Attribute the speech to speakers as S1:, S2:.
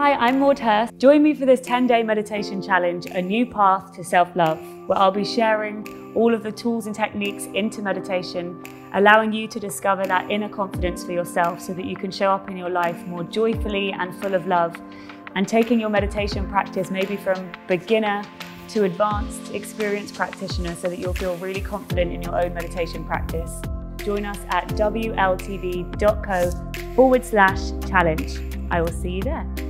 S1: Hi, I'm Maude Hirst. Join me for this 10 day meditation challenge, A New Path to Self Love, where I'll be sharing all of the tools and techniques into meditation, allowing you to discover that inner confidence for yourself so that you can show up in your life more joyfully and full of love, and taking your meditation practice maybe from beginner to advanced, experienced practitioner so that you'll feel really confident in your own meditation practice. Join us at wltv.co forward slash challenge. I will see you there.